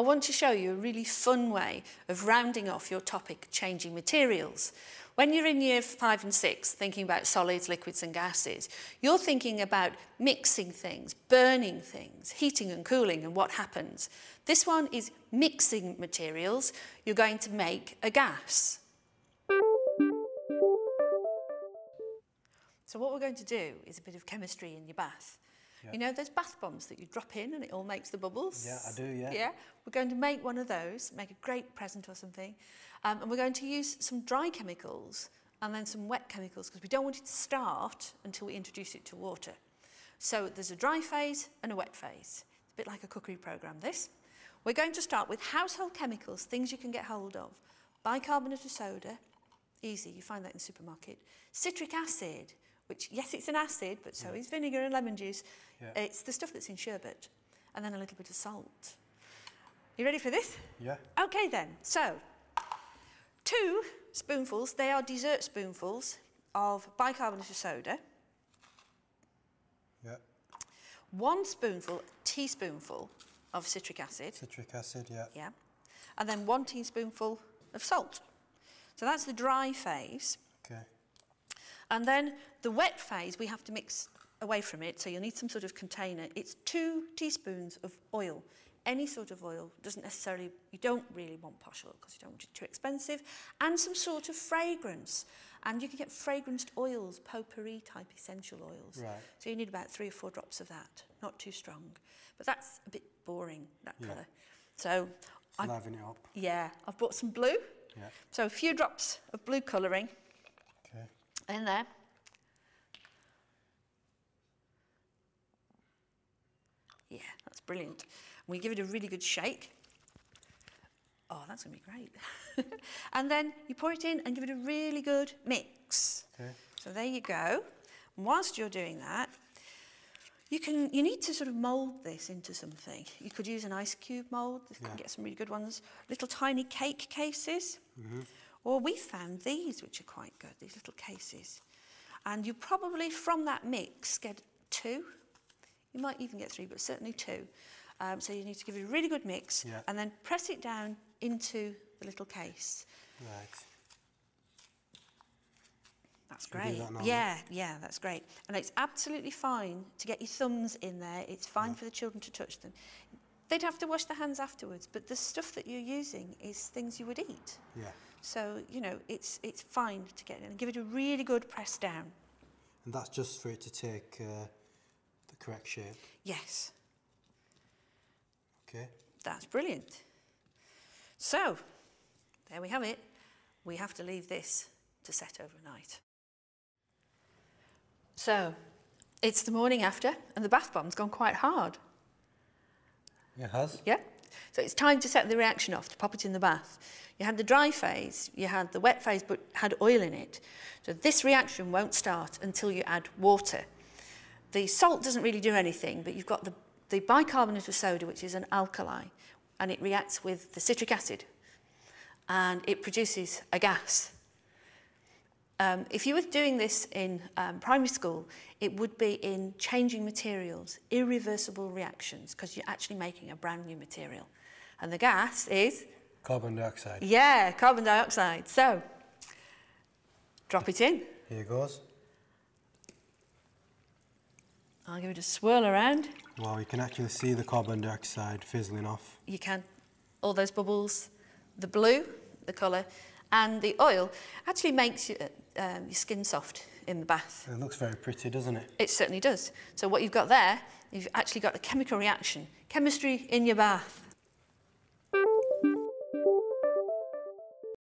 I want to show you a really fun way of rounding off your topic, changing materials. When you're in year five and six, thinking about solids, liquids and gases, you're thinking about mixing things, burning things, heating and cooling and what happens. This one is mixing materials. You're going to make a gas. So what we're going to do is a bit of chemistry in your bath. Yeah. You know those bath bombs that you drop in and it all makes the bubbles? Yeah, I do, yeah. Yeah, we're going to make one of those, make a great present or something. Um, and we're going to use some dry chemicals and then some wet chemicals because we don't want it to start until we introduce it to water. So there's a dry phase and a wet phase. It's a bit like a cookery program, this. We're going to start with household chemicals, things you can get hold of. Bicarbonate of soda, easy, you find that in the supermarket. Citric acid, which, yes, it's an acid, but so yeah. is vinegar and lemon juice. Yeah. It's the stuff that's in sherbet. And then a little bit of salt. You ready for this? Yeah. Okay then. So, two spoonfuls, they are dessert spoonfuls of bicarbonate of soda. Yeah. One spoonful, teaspoonful of citric acid. Citric acid, yeah. Yeah. And then one teaspoonful of salt. So that's the dry phase. Okay. And then the wet phase, we have to mix away from it, so you'll need some sort of container. It's two teaspoons of oil. Any sort of oil doesn't necessarily, you don't really want posh oil because you don't want it too expensive, and some sort of fragrance. And you can get fragranced oils, potpourri type essential oils. Right. So you need about three or four drops of that, not too strong. But that's a bit boring, that yeah. colour. So up Yeah, I've bought some blue. Yeah. So a few drops of blue colouring. In there. Yeah, that's brilliant. We give it a really good shake. Oh, that's going to be great. and then you pour it in and give it a really good mix. Okay. So there you go. And whilst you're doing that, you can you need to sort of mold this into something. You could use an ice cube mold. You yeah. can get some really good ones. Little tiny cake cases. Mm -hmm. Or we found these, which are quite good, these little cases. And you probably, from that mix, get two. You might even get three, but certainly two. Um, so you need to give it a really good mix yeah. and then press it down into the little case. Right. That's Should great. That yeah, yeah, that's great. And it's absolutely fine to get your thumbs in there. It's fine yeah. for the children to touch them. They'd have to wash their hands afterwards, but the stuff that you're using is things you would eat. Yeah. So, you know, it's, it's fine to get in and give it a really good press down. And that's just for it to take uh, the correct shape? Yes. Okay. That's brilliant. So, there we have it. We have to leave this to set overnight. So, it's the morning after, and the bath bomb's gone quite hard. It has? Yeah. So it's time to set the reaction off, to pop it in the bath. You had the dry phase, you had the wet phase, but had oil in it. So this reaction won't start until you add water. The salt doesn't really do anything, but you've got the, the bicarbonate of soda, which is an alkali, and it reacts with the citric acid, and it produces a gas. Um, if you were doing this in um, primary school, it would be in changing materials, irreversible reactions, because you're actually making a brand new material. And the gas is? Carbon dioxide. Yeah, carbon dioxide. So, drop it in. Here it goes. I'll give it a swirl around. Wow, you can actually see the carbon dioxide fizzling off. You can. All those bubbles. The blue, the colour, And the oil actually makes you, uh, um, your skin soft in the bath. It looks very pretty, doesn't it? It certainly does. So what you've got there, you've actually got a chemical reaction, chemistry in your bath.